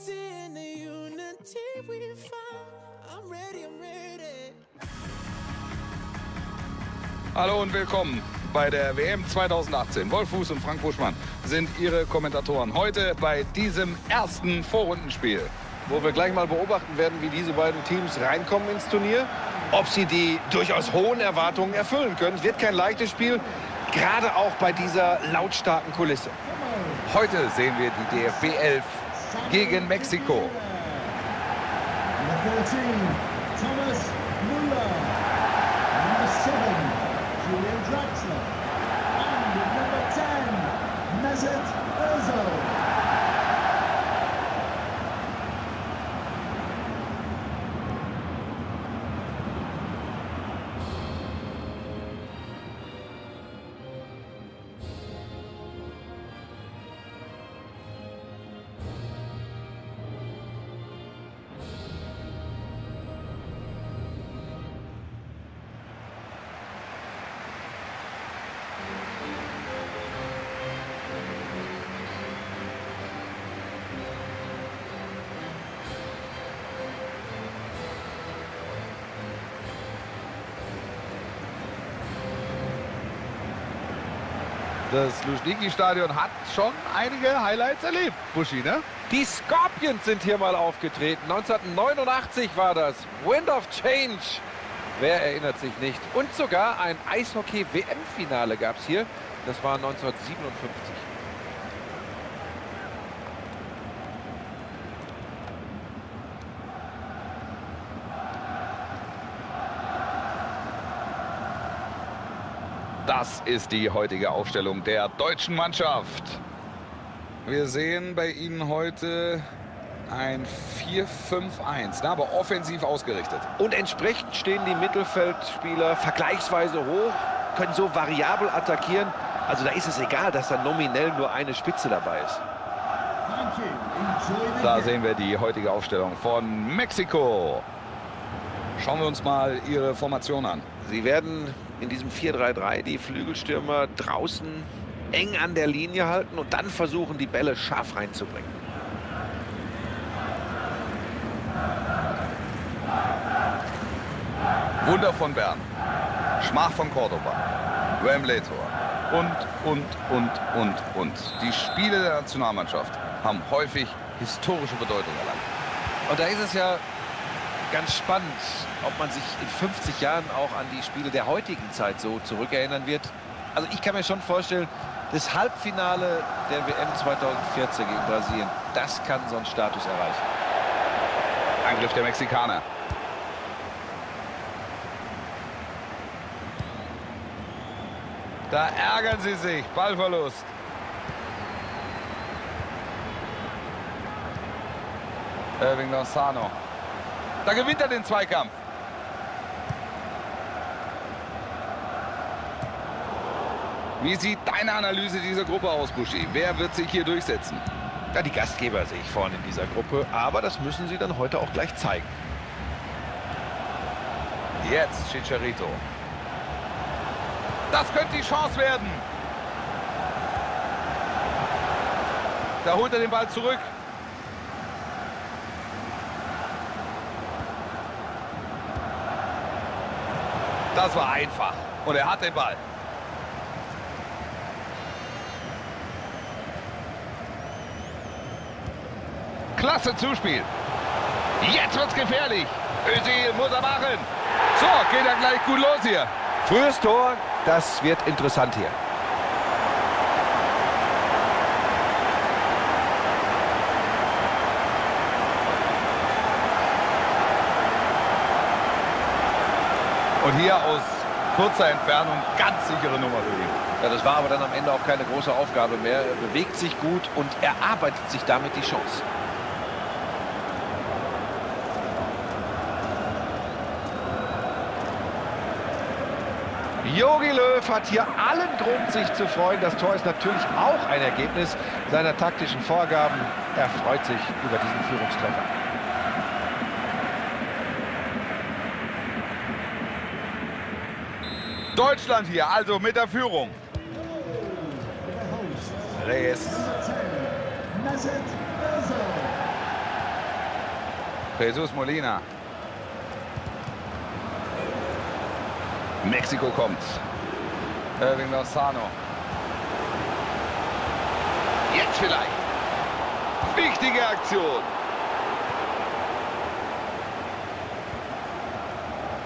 unity and the unity we found. I'm ready, I'm ready. Hallo und willkommen bei der WM 2018. Wolf Fuß und Frank Buschmann sind Ihre Kommentatoren heute bei diesem ersten Vorrundenspiel. Wo wir gleich mal beobachten werden, wie diese beiden Teams reinkommen ins Turnier. Ob sie die durchaus hohen Erwartungen erfüllen können. Es wird kein leichtes Spiel, gerade auch bei dieser lautstarken Kulisse. Heute sehen wir die DFB 11 gegen Mexiko. Number 14, Thomas Das Luschniki-Stadion hat schon einige Highlights erlebt, Buschi, ne? Die Scorpions sind hier mal aufgetreten. 1989 war das. Wind of Change. Wer erinnert sich nicht? Und sogar ein Eishockey-WM-Finale gab es hier. Das war 1957. Das ist die heutige Aufstellung der deutschen Mannschaft. Wir sehen bei Ihnen heute ein 4-5-1, ne, aber offensiv ausgerichtet. Und entsprechend stehen die Mittelfeldspieler vergleichsweise hoch, können so variabel attackieren. Also da ist es egal, dass da nominell nur eine Spitze dabei ist. Da sehen wir die heutige Aufstellung von Mexiko. Schauen wir uns mal ihre Formation an. Sie werden in diesem 4-3-3 die Flügelstürmer draußen eng an der Linie halten und dann versuchen, die Bälle scharf reinzubringen. Wunder von Bern. Schmach von Cordoba. Wembley-Tor. Und, und, und, und, und. Die Spiele der Nationalmannschaft haben häufig historische Bedeutung erlangt. Und da ist es ja ganz spannend, ob man sich in 50 Jahren auch an die Spiele der heutigen Zeit so zurückerinnern wird. Also ich kann mir schon vorstellen, das Halbfinale der WM 2014 gegen Brasilien, das kann so einen Status erreichen. Angriff der Mexikaner. Da ärgern sie sich. Ballverlust. Irving Lozano. Da gewinnt er den Zweikampf. Wie sieht deine Analyse dieser Gruppe aus, Buschi? Wer wird sich hier durchsetzen? Ja, die Gastgeber sehe ich vorne in dieser Gruppe, aber das müssen sie dann heute auch gleich zeigen. Jetzt Chicharito. Das könnte die Chance werden. Da holt er den Ball zurück. Das war einfach. Und er hat den Ball. Klasse Zuspiel. Jetzt wird's gefährlich. Özil muss er machen. So, geht er gleich gut los hier. Frühes Tor, das wird interessant hier. Und hier aus kurzer Entfernung ganz sichere Nummer für ihn. Ja, das war aber dann am Ende auch keine große Aufgabe mehr. Er bewegt sich gut und erarbeitet sich damit die Chance. Jogi Löw hat hier allen Grund, sich zu freuen. Das Tor ist natürlich auch ein Ergebnis seiner taktischen Vorgaben. Er freut sich über diesen Führungstreffer. Deutschland hier, also mit der Führung. Reyes. number 10, Mesut Ozil. Jesus Molina. Mexiko kommt. Irving Lozano. Jetzt vielleicht. Wichtige Aktion.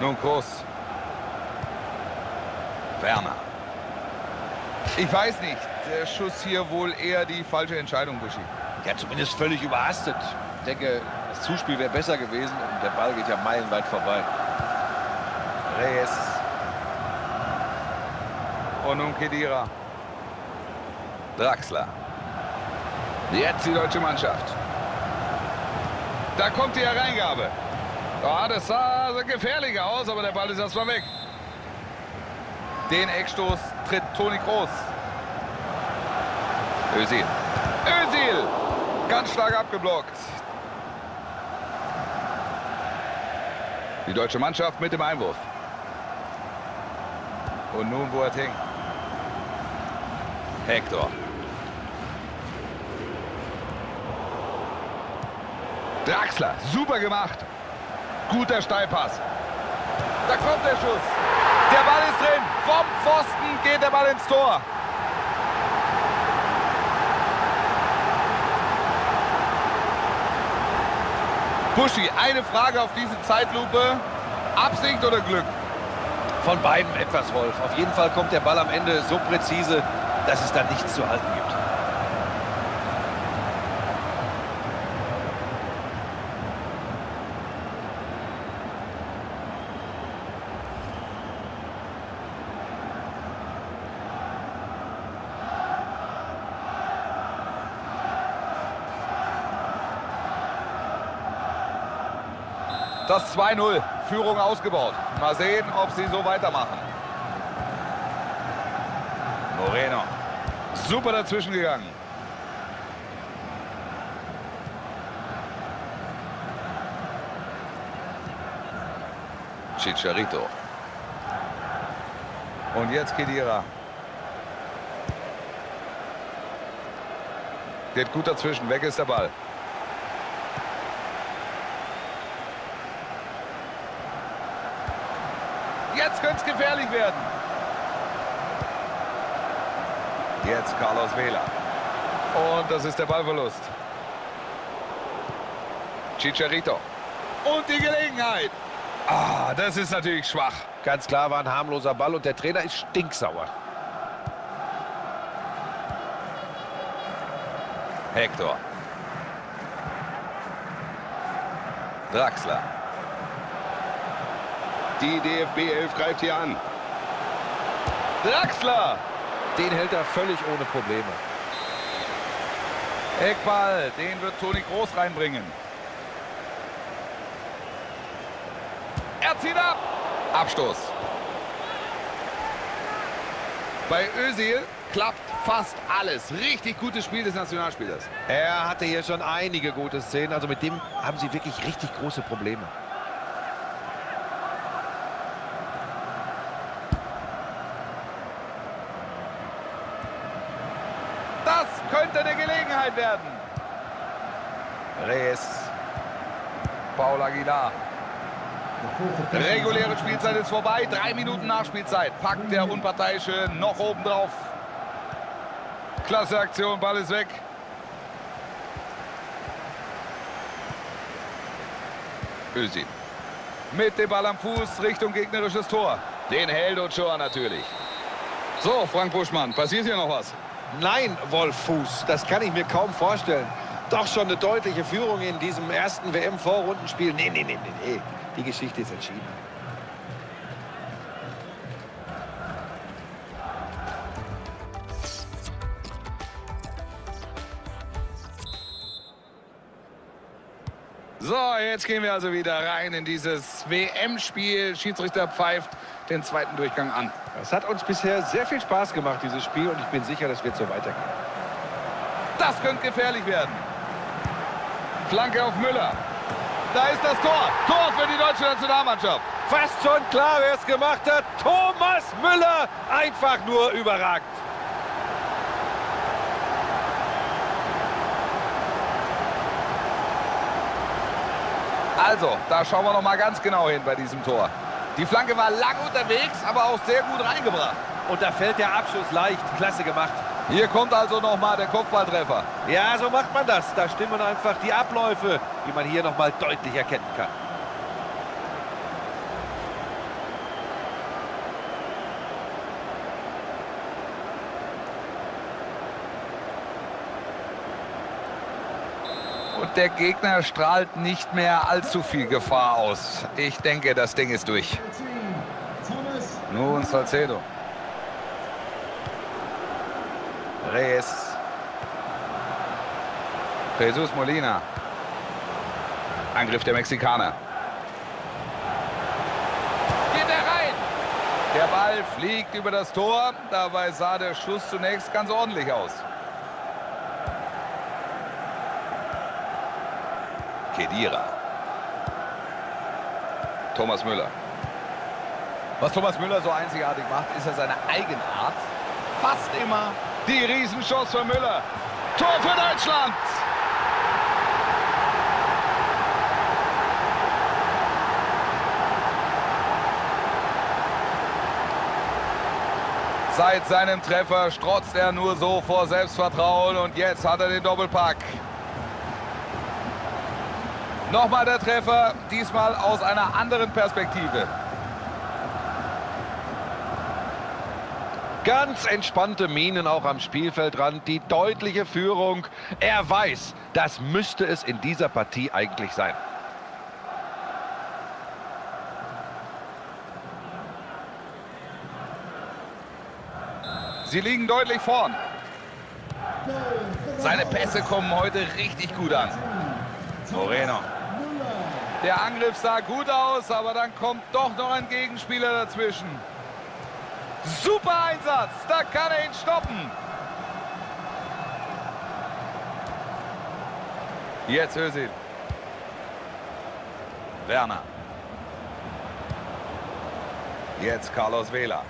Nun Groß. Werner. Ich weiß nicht. Der Schuss hier wohl eher die falsche Entscheidung, Buschi. Ja, zumindest völlig überhastet. Ich denke, das Zuspiel wäre besser gewesen und der Ball geht ja meilenweit vorbei. Reyes. Und nun Kedira. Draxler. Jetzt die deutsche Mannschaft. Da kommt die Hereingabe. Ja, das sah gefährlich aus, aber der Ball ist erstmal weg. Den Eckstoß tritt Toni Groß. Özil. Özil! Ganz stark abgeblockt. Die deutsche Mannschaft mit dem Einwurf. Und nun Boateng. Hector. Draxler, super gemacht. Guter Steilpass. Da kommt der Schuss. Der Ball ist drin. Vom Pfosten geht der Ball ins Tor. Buschi, eine Frage auf diese Zeitlupe. Absicht oder Glück? Von beiden etwas, Wolf. Auf jeden Fall kommt der Ball am Ende so präzise, dass es da nichts zu halten gibt. Das 2-0. Führung ausgebaut. Mal sehen, ob sie so weitermachen. Moreno. Super dazwischen gegangen. Chicharito. Und jetzt Kedira. Geht gut dazwischen. Weg ist der Ball. Jetzt könnte es gefährlich werden. Jetzt Carlos Vela. Und das ist der Ballverlust. Chicharito. Und die Gelegenheit. Ah, das ist natürlich schwach. Ganz klar war ein harmloser Ball und der Trainer ist stinksauer. Hector. Draxler. Die DFB 11 greift hier an. Draxler. Den hält er völlig ohne Probleme. Eckball, den wird Toni Groß reinbringen. Er zieht ab. Abstoß. Bei Özil klappt fast alles. Richtig gutes Spiel des Nationalspielers. Er hatte hier schon einige gute Szenen. Also mit dem haben sie wirklich richtig große Probleme. Könnte eine Gelegenheit werden. Reyes. Paul Aguilar. Reguläre Spielzeit ist vorbei. Drei Minuten Nachspielzeit. Packt der Unparteiische noch oben drauf. Klasse Aktion. Ball ist weg. Özil. Mit dem Ball am Fuß Richtung gegnerisches Tor. Den hält Ochoa natürlich. So, Frank Buschmann, passiert hier noch was? Nein, Wolf Fuß, das kann ich mir kaum vorstellen. Doch schon eine deutliche Führung in diesem ersten WM-Vorrundenspiel. Nee, nee, nee, nee, nee. Die Geschichte ist entschieden. So, jetzt gehen wir also wieder rein in dieses WM-Spiel. Schiedsrichter pfeift den zweiten Durchgang an. Es hat uns bisher sehr viel Spaß gemacht, dieses Spiel, und ich bin sicher, das wird so weitergehen. Das könnte gefährlich werden. Flanke auf Müller. Da ist das Tor. Tor für die deutsche Nationalmannschaft. Fast schon klar, wer es gemacht hat. Thomas Müller, einfach nur überragend. Also, da schauen wir noch mal ganz genau hin bei diesem Tor. Die Flanke war lang unterwegs, aber auch sehr gut reingebracht. Und da fällt der Abschluss leicht. Klasse gemacht. Hier kommt also noch mal der Kopfballtreffer. Ja, so macht man das. Da stimmen einfach die Abläufe, die man hier noch mal deutlich erkennen kann. Und der Gegner strahlt nicht mehr allzu viel Gefahr aus. Ich denke, das Ding ist durch. Nun Salcedo. Reyes. Jesus Molina. Angriff der Mexikaner. Geht er rein? Der Ball fliegt über das Tor. Dabei sah der Schuss zunächst ganz ordentlich aus. Kedira. Thomas Müller. Was Thomas Müller so einzigartig macht, ist ja seine Eigenart. Fast immer die Riesenchance für Müller. Tor für Deutschland! Seit seinem Treffer strotzt er nur so vor Selbstvertrauen und jetzt hat er den Doppelpack. Nochmal der Treffer, diesmal aus einer anderen Perspektive. Ganz entspannte Minen auch am Spielfeldrand. Die deutliche Führung. Er weiß, das müsste es in dieser Partie eigentlich sein. Sie liegen deutlich vorn. Seine. Pässe kommen heute richtig gut an. Moreno. Der Angriff sah gut aus, aber dann kommt doch noch ein Gegenspieler dazwischen. Super Einsatz, da kann er ihn stoppen. Jetzt Özil. Werner. Jetzt Carlos Vela.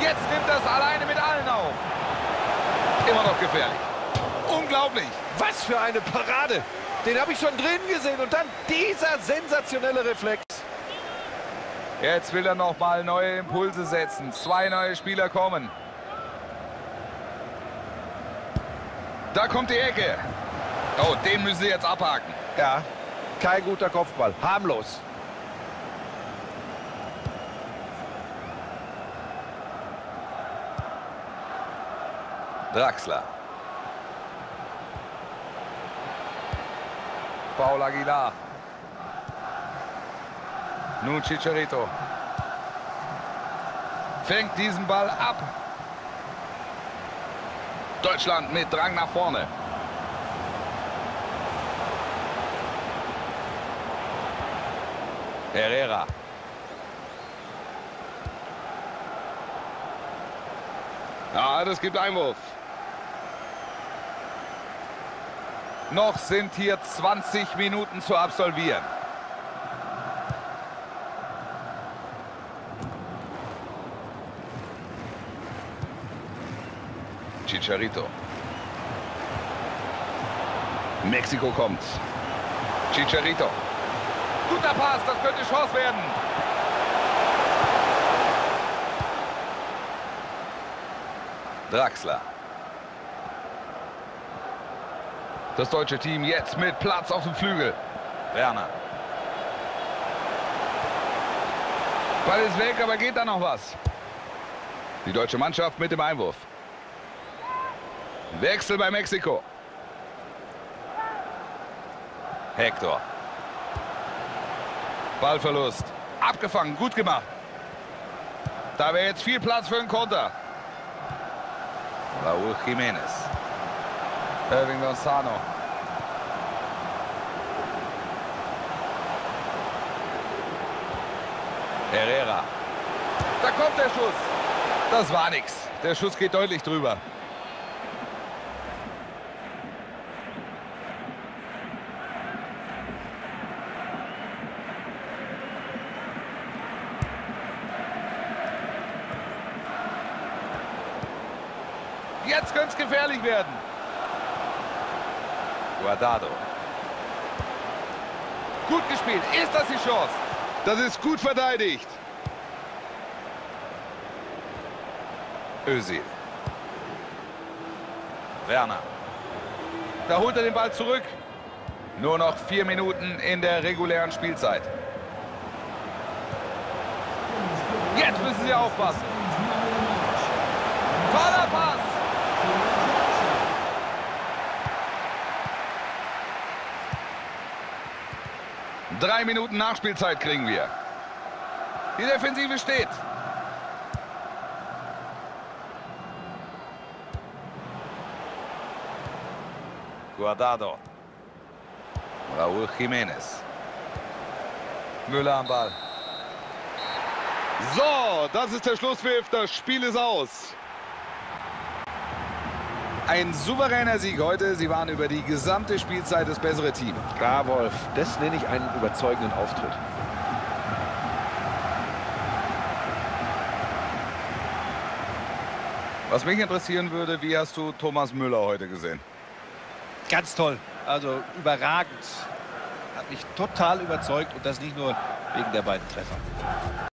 Jetzt nimmt das alleine mit allen auf. Immer noch gefährlich. Unglaublich. Was für eine Parade! Den habe ich schon drin gesehen und dann dieser sensationelle Reflex. Jetzt will er noch mal neue Impulse setzen. Zwei neue Spieler kommen. Da kommt die Ecke. Oh, den müssen sie jetzt abhaken. Ja, kein guter Kopfball. Harmlos. Draxler. Paul Aguilar. Nun Chicharito. Fängt diesen Ball ab. Deutschland mit Drang nach vorne. Herrera. Ja, das gibt Einwurf. Noch sind hier 20 Minuten zu absolvieren. Chicharito. Mexiko kommt. Chicharito. Guter Pass, das könnte Chance werden. Draxler. Das deutsche Team jetzt mit Platz auf dem Flügel. Werner. Ball ist weg, aber geht da noch was? Die deutsche Mannschaft mit dem Einwurf. Wechsel bei Mexiko. Hector. Ballverlust. Abgefangen, gut gemacht. Da wäre jetzt viel Platz für einen Konter. Raúl Jiménez. Irving Lozano. Herrera. Da kommt der Schuss. Das war nix. Der Schuss geht deutlich drüber. Jetzt könnte es gefährlich werden. Guardado. Gut gespielt. Ist das die Chance? Das ist gut verteidigt. Özil. Werner. Da holt er den Ball zurück. Nur noch vier Minuten in der regulären Spielzeit. Jetzt müssen sie aufpassen. Toller Pass. Drei Minuten Nachspielzeit kriegen wir. Die Defensive steht. Guardado. Raúl Jiménez. Müller am Ball. So, das ist der Schlusspfiff. Das Spiel ist aus. Ein souveräner Sieg heute. Sie waren über die gesamte Spielzeit das bessere Team. Ja, Wolf, das nenne ich einen überzeugenden Auftritt. Was mich interessieren würde, wie hast du Thomas Müller heute gesehen? Ganz toll, also überragend. Hat mich total überzeugt und das nicht nur wegen der beiden Treffer.